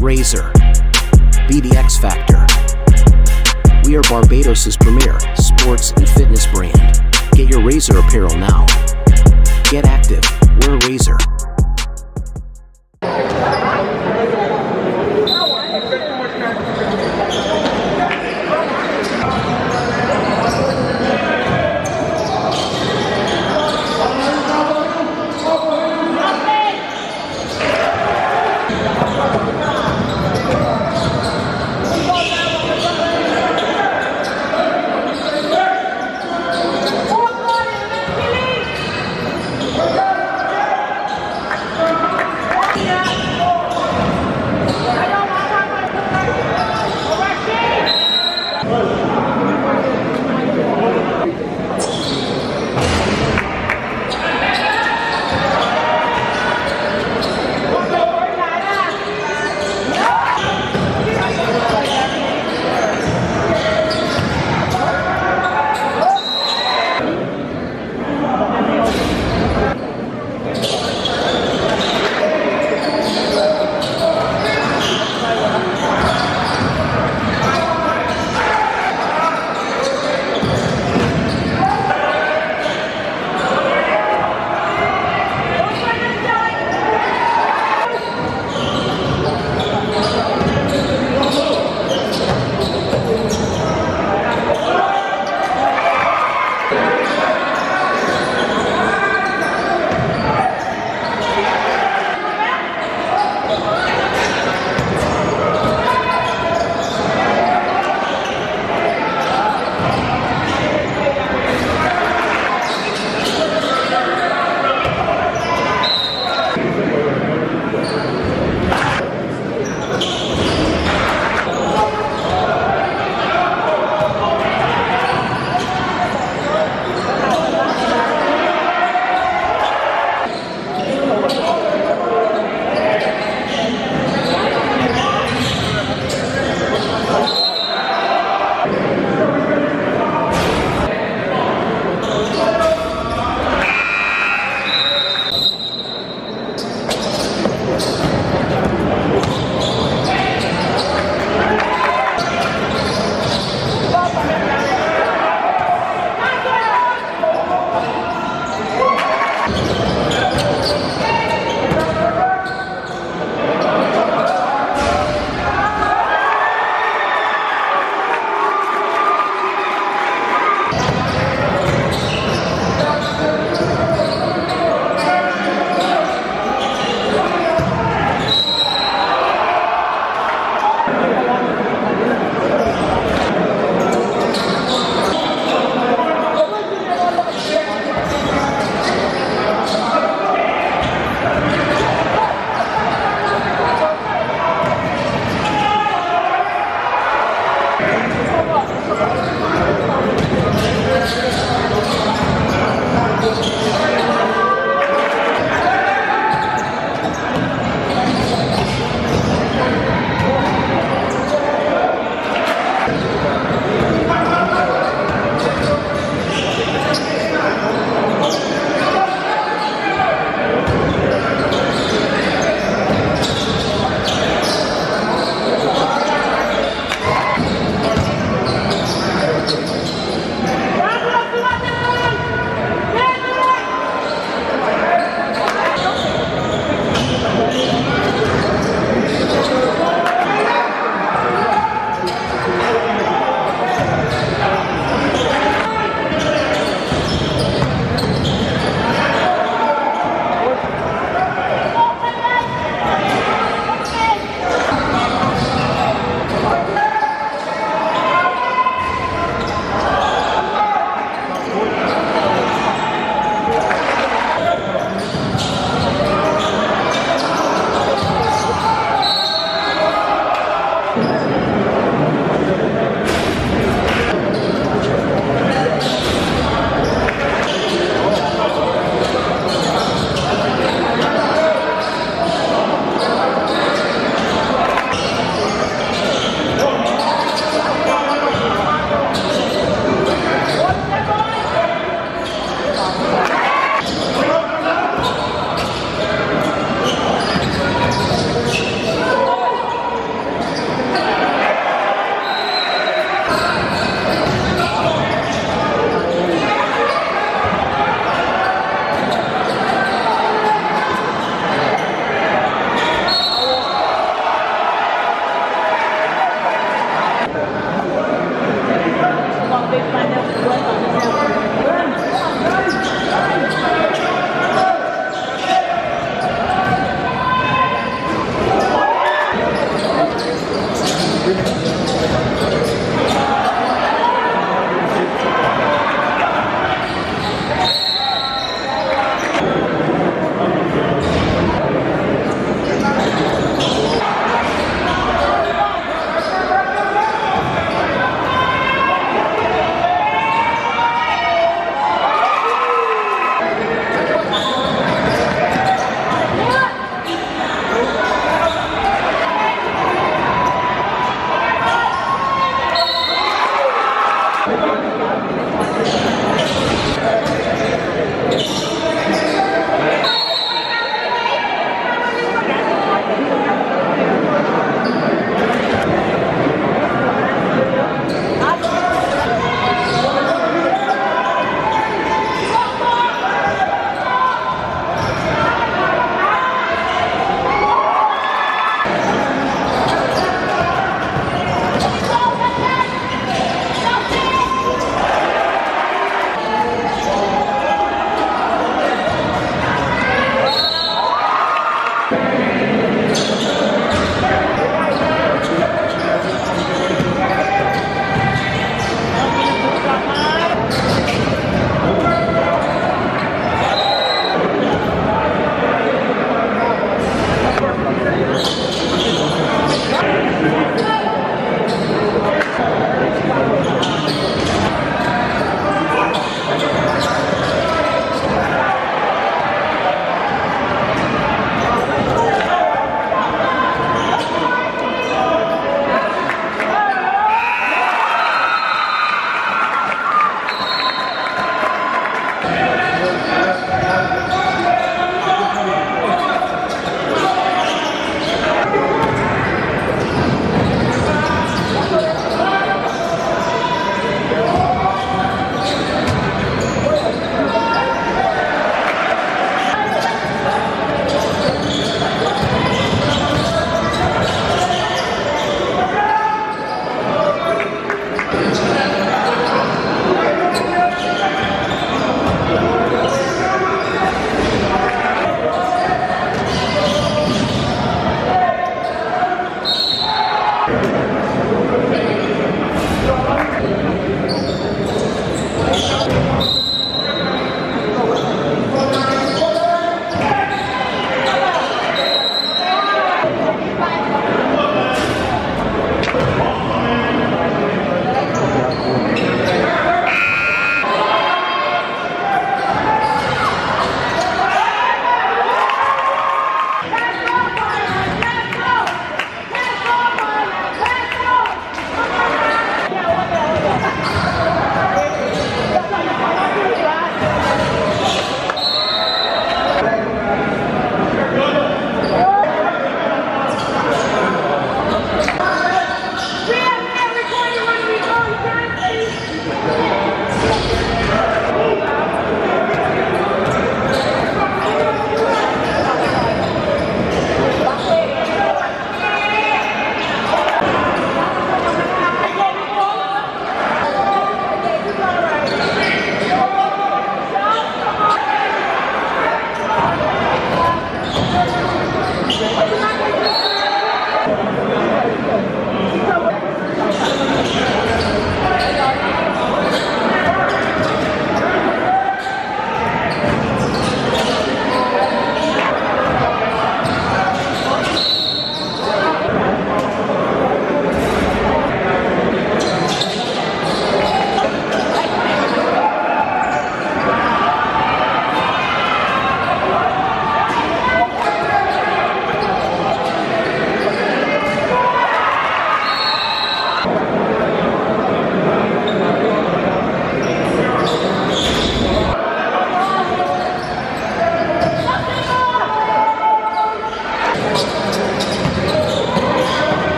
Razor. Be the X Factor. We are Barbados' premier sports and fitness brand. Get your Razor apparel now. Get active. Wear Razor.